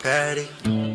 patty.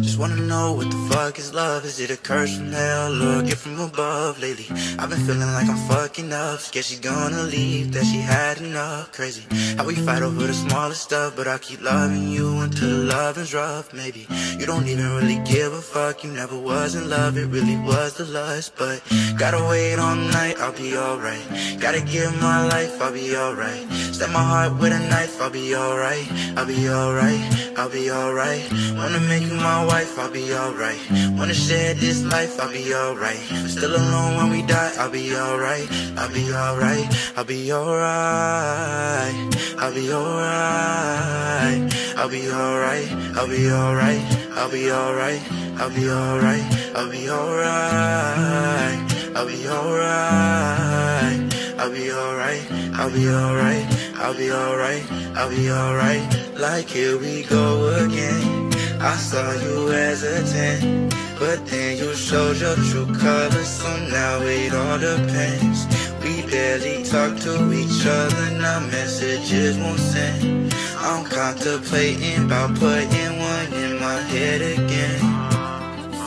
Just wanna know what the fuck is love? Is it a curse from hell or from above? Lately, I've been feeling like I'm fucking up. Scared she's gonna leave, that she had enough. Crazy how we fight over the smallest stuff, but I keep loving you until the loving's rough. Maybe you don't even really give a fuck. You never was in love, it really was the lust. But gotta wait all night, I'll be alright. Gotta give my life, I'll be alright. Stab my heart with a knife, I'll be alright. I'll be alright, I'll be alright. Wanna make you my wife, I'll be alright. Wanna share this life, I'll be alright. Still alone when we die, I'll be alright, I'll be alright. I'll be alright, I'll be alright, I'll be alright, I'll be alright, I'll be alright, I'll be alright, I'll be alright. I'll be alright, I'll be alright, I'll be alright, I'll be alright, like here we go again. I saw you 10, but then you showed your true colors, so now it all depends. We barely talk to each other, now messages won't send. I'm contemplating about putting one in my head again.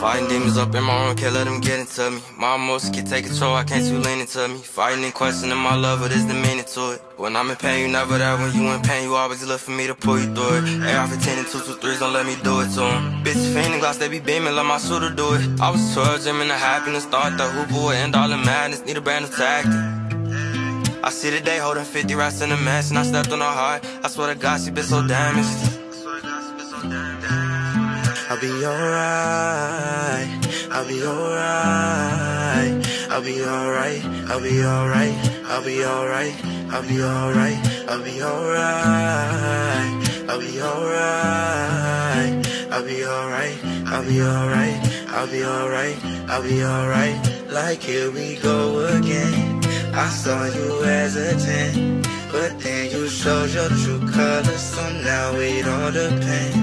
Fighting demons up in my room, can't let them get into me. My emotions can take control, I can't too lean into me. Fighting and questioning my love, what is the meaning to it? When I'm in pain, you never there. When you in pain, you always look for me to pull you through it. AR 15 and 2 2 3s, don't let me do it to them. Bitch, fiending glass, they be beaming, let my shooter do it. I was 12, dreaming of happiness, thought the hoop would end all the madness, need a brand new tactic. I see the day holding 50 rats in the mess, and I stepped on her heart. I swear to God, she been so damaged. I'll be alright. I'll be alright. I'll be alright. I'll be alright. I'll be alright. I'll be alright. I'll be alright. I'll be alright. I'll be alright. I'll be alright. I'll be alright. I'll be alright. Like here we go again. I saw you 10, but then you showed your true colors, so now it all depends.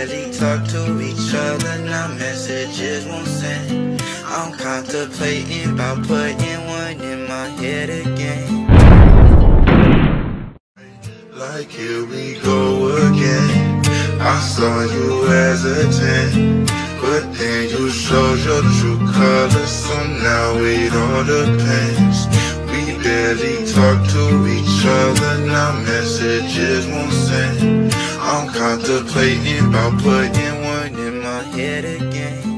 Barely talk to each other, now messages won't send. I'm contemplating about putting one in my head again. Like here we go again. I saw you as a 10, but then you showed your true colors, so now it all depends. We barely talk to each other, now messages won't send. I'm contemplating about putting one in my head again.